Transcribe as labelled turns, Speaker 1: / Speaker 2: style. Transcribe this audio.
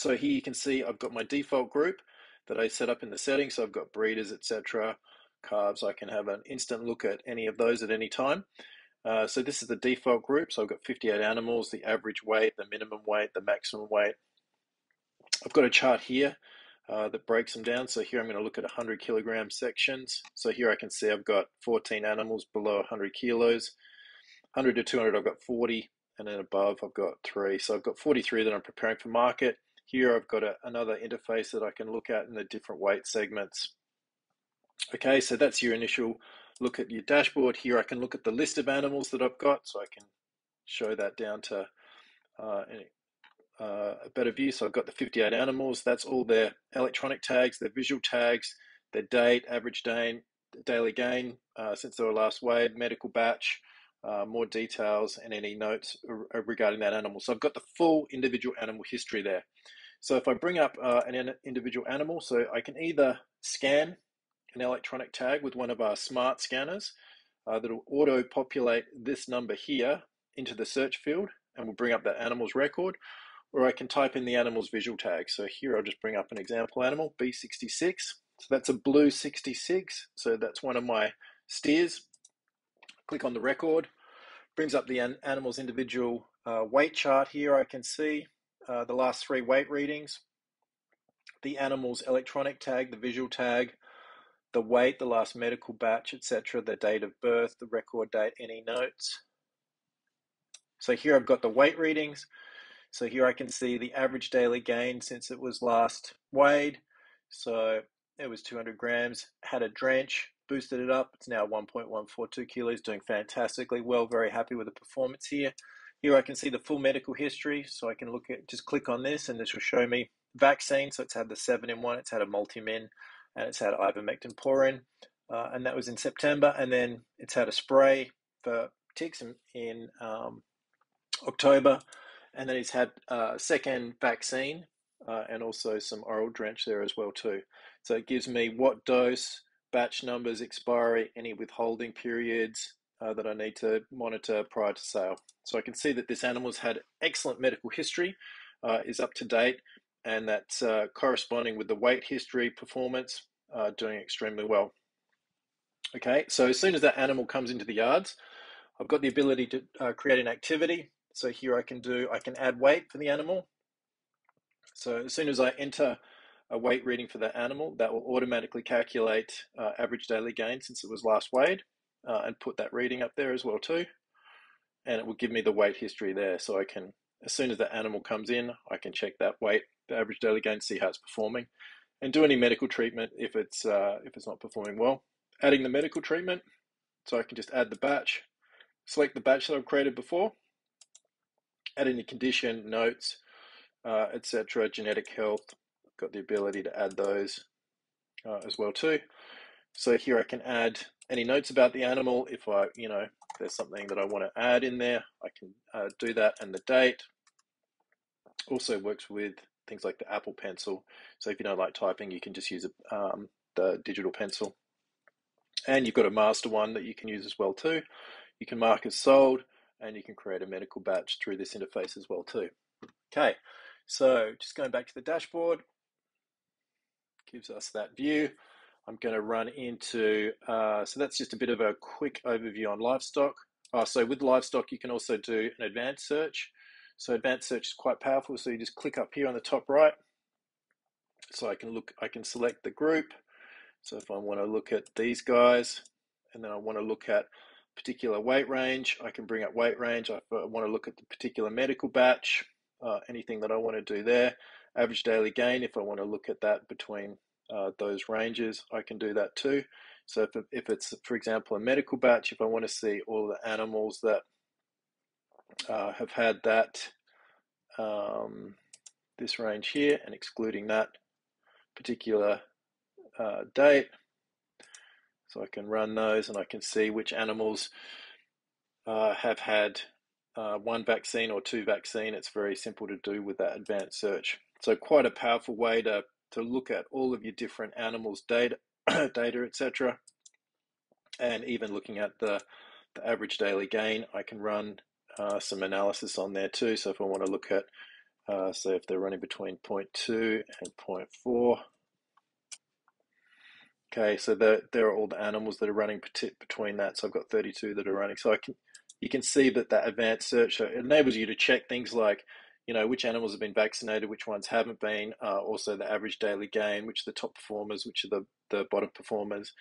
Speaker 1: So here you can see I've got my default group that I set up in the settings. So I've got breeders, etc., calves. I can have an instant look at any of those at any time. Uh, so this is the default group. So I've got 58 animals, the average weight, the minimum weight, the maximum weight. I've got a chart here uh, that breaks them down. So here I'm going to look at 100 kilogram sections. So here I can see I've got 14 animals below 100 kilos. 100 to 200 I've got 40 and then above I've got three. So I've got 43 that I'm preparing for market. Here I've got a, another interface that I can look at in the different weight segments. Okay, so that's your initial look at your dashboard. Here I can look at the list of animals that I've got, so I can show that down to uh, uh, a better view. So I've got the 58 animals. That's all their electronic tags, their visual tags, their date, average day, daily gain uh, since they were last weighed, medical batch, uh, more details, and any notes regarding that animal. So I've got the full individual animal history there. So if I bring up uh, an individual animal, so I can either scan an electronic tag with one of our smart scanners uh, that will auto populate this number here into the search field and will bring up that animal's record, or I can type in the animal's visual tag. So here I'll just bring up an example animal, B66. So that's a blue 66. So that's one of my steers. Click on the record, brings up the an animal's individual uh, weight chart here. I can see uh, the last three weight readings, the animal's electronic tag, the visual tag, the weight, the last medical batch, etc., the date of birth, the record date, any notes. So here I've got the weight readings. So here I can see the average daily gain since it was last weighed. So it was 200 grams, had a drench, boosted it up. It's now 1.142 kilos, doing fantastically well. Very happy with the performance here. Here I can see the full medical history, so I can look at just click on this, and this will show me vaccine. So it's had the seven in one, it's had a multimin, and it's had ivermectin pour-on, uh, and that was in September. And then it's had a spray for ticks in, in um, October, and then it's had a second vaccine uh, and also some oral drench there as well too. So it gives me what dose, batch numbers, expiry, any withholding periods uh, that I need to monitor prior to sale. So I can see that this animal's had excellent medical history, uh, is up to date, and that's uh, corresponding with the weight history performance, uh, doing extremely well. Okay, so as soon as that animal comes into the yards, I've got the ability to uh, create an activity. So here I can do, I can add weight for the animal. So as soon as I enter a weight reading for that animal, that will automatically calculate uh, average daily gain since it was last weighed uh, and put that reading up there as well too. And it will give me the weight history there. So I can, as soon as that animal comes in, I can check that weight, the average daily gain, see how it's performing and do any medical treatment if it's, uh, if it's not performing well. Adding the medical treatment, so I can just add the batch, select the batch that I've created before, add any condition, notes, uh, etc., genetic health, got the ability to add those uh, as well too. So here I can add any notes about the animal. If I, you know, there's something that I want to add in there, I can uh, do that and the date. Also works with things like the Apple Pencil. So if you don't like typing, you can just use a, um, the digital pencil. And you've got a master one that you can use as well too. You can mark as sold and you can create a medical batch through this interface as well too. Okay, so just going back to the dashboard, gives us that view. I'm going to run into, uh, so that's just a bit of a quick overview on livestock. Uh, so with livestock, you can also do an advanced search. So advanced search is quite powerful. So you just click up here on the top right. So I can look, I can select the group. So if I want to look at these guys, and then I want to look at particular weight range, I can bring up weight range. If I want to look at the particular medical batch, uh, anything that I want to do there average daily gain, if I want to look at that between uh, those ranges, I can do that too. So if, if it's, for example, a medical batch, if I want to see all the animals that uh, have had that, um, this range here and excluding that particular uh, date, so I can run those and I can see which animals uh, have had uh, one vaccine or two vaccine. It's very simple to do with that advanced search. So quite a powerful way to, to look at all of your different animals' data, data, etc. And even looking at the, the average daily gain, I can run uh, some analysis on there too. So if I want to look at Uh, if they're running between 0.2 and 0.4, okay, so there, there are all the animals that are running between that. So I've got 32 that are running. So I can, you can see that that advanced search enables you to check things like, you know, which animals have been vaccinated, which ones haven't been, uh, also the average daily gain, which are the top performers, which are the, the bottom performers,